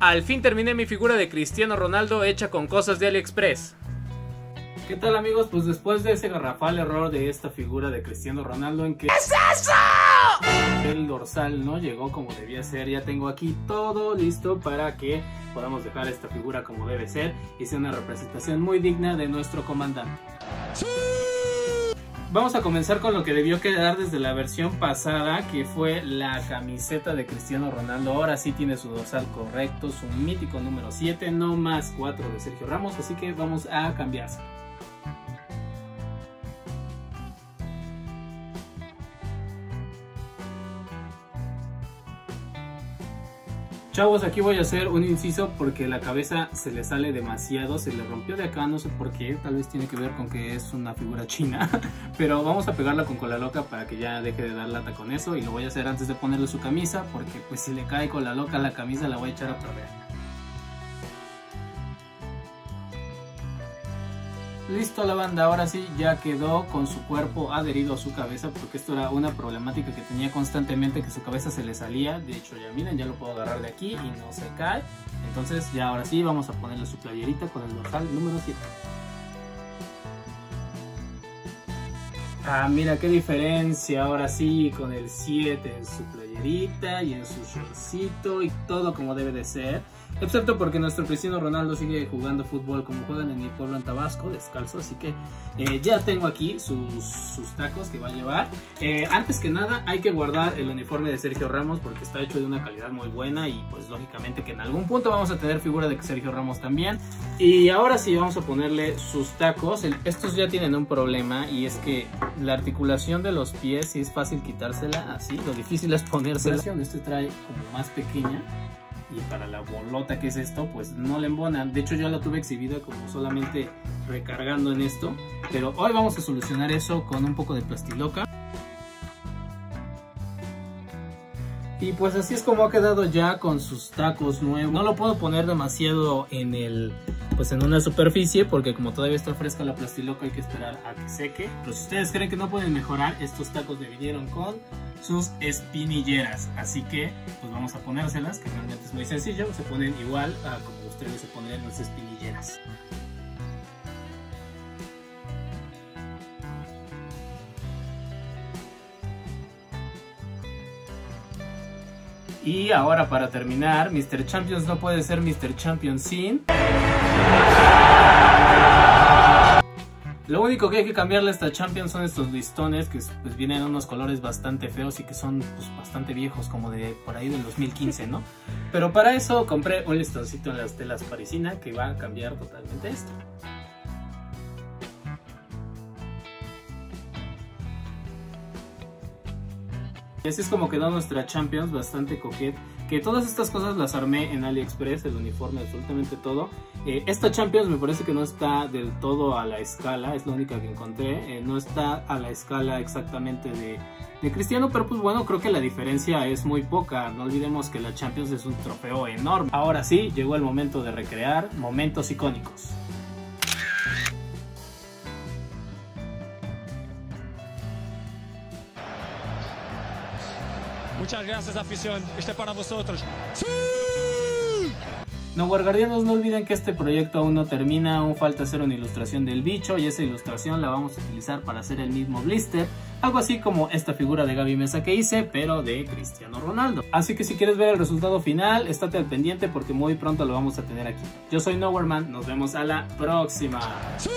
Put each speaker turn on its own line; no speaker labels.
Al fin terminé mi figura de Cristiano Ronaldo hecha con cosas de AliExpress. ¿Qué tal amigos? Pues después de ese garrafal error de esta figura de Cristiano Ronaldo en que...
es eso?
El dorsal no llegó como debía ser, ya tengo aquí todo listo para que podamos dejar esta figura como debe ser y sea una representación muy digna de nuestro comandante. Vamos a comenzar con lo que debió quedar desde la versión pasada, que fue la camiseta de Cristiano Ronaldo. Ahora sí tiene su dorsal correcto, su mítico número 7, no más 4 de Sergio Ramos, así que vamos a cambiarse. Chavos, aquí voy a hacer un inciso porque la cabeza se le sale demasiado, se le rompió de acá, no sé por qué, tal vez tiene que ver con que es una figura china, pero vamos a pegarla con cola loca para que ya deje de dar lata con eso y lo voy a hacer antes de ponerle su camisa porque pues si le cae cola loca la camisa la voy a echar a perder. Listo la banda, ahora sí ya quedó con su cuerpo adherido a su cabeza porque esto era una problemática que tenía constantemente que su cabeza se le salía. De hecho ya miren, ya lo puedo agarrar de aquí y no se cae. Entonces ya ahora sí vamos a ponerle su playerita con el dorsal número 7. Ah, mira qué diferencia ahora sí con el 7 en su playerita y en su shortcito y todo como debe de ser. Excepto porque nuestro Cristiano Ronaldo sigue jugando fútbol como juegan en mi pueblo en Tabasco, descalzo. Así que eh, ya tengo aquí sus, sus, tacos que va a llevar. Eh, antes que nada hay que guardar el uniforme de Sergio Ramos porque está hecho de una calidad muy buena y pues lógicamente que en algún punto vamos a tener figura de Sergio Ramos también. Y ahora sí vamos a ponerle sus tacos. estos ya tienen un problema y es que la articulación de los pies sí es fácil quitársela así. Lo difícil es ponérsela. Este trae como más pequeña y para la bolota que es esto, pues no le embonan. De hecho yo la tuve exhibida como solamente recargando en esto, pero hoy vamos a solucionar eso con un poco de plastiloca. Y pues así es como ha quedado ya con sus tacos nuevos. No lo puedo poner demasiado en el pues en una superficie porque como todavía está fresca la plastiloca hay que esperar a que seque. Pero si ustedes creen que no pueden mejorar, estos tacos me vinieron con sus espinilleras. Así que pues vamos a ponérselas, que realmente es muy sencillo. Se ponen igual a como ustedes se ponen las espinilleras. Y ahora para terminar, Mr. Champions no puede ser Mr. Champions sin... Lo único que hay que cambiarle a esta Champions son estos listones que pues, vienen en unos colores bastante feos y que son pues, bastante viejos, como de por ahí del 2015, ¿no? Pero para eso compré un listoncito en las telas parisina que va a cambiar totalmente esto. Y así es como quedó nuestra Champions, bastante coquet. Que todas estas cosas las armé en AliExpress, el uniforme, absolutamente todo. Eh, esta Champions me parece que no está del todo a la escala, es la única que encontré. Eh, no está a la escala exactamente de, de Cristiano, pero pues bueno, creo que la diferencia es muy poca. No olvidemos que la Champions es un trofeo enorme. Ahora sí, llegó el momento de recrear momentos icónicos.
Muchas gracias afición, este para vosotros. ¡Sí!
No, guardianos, no olviden que este proyecto aún no termina, aún falta hacer una ilustración del bicho y esa ilustración la vamos a utilizar para hacer el mismo blister, algo así como esta figura de Gaby Mesa que hice, pero de Cristiano Ronaldo. Así que si quieres ver el resultado final, estate al pendiente porque muy pronto lo vamos a tener aquí. Yo soy Nowhereman, nos vemos a la próxima. ¡Sí!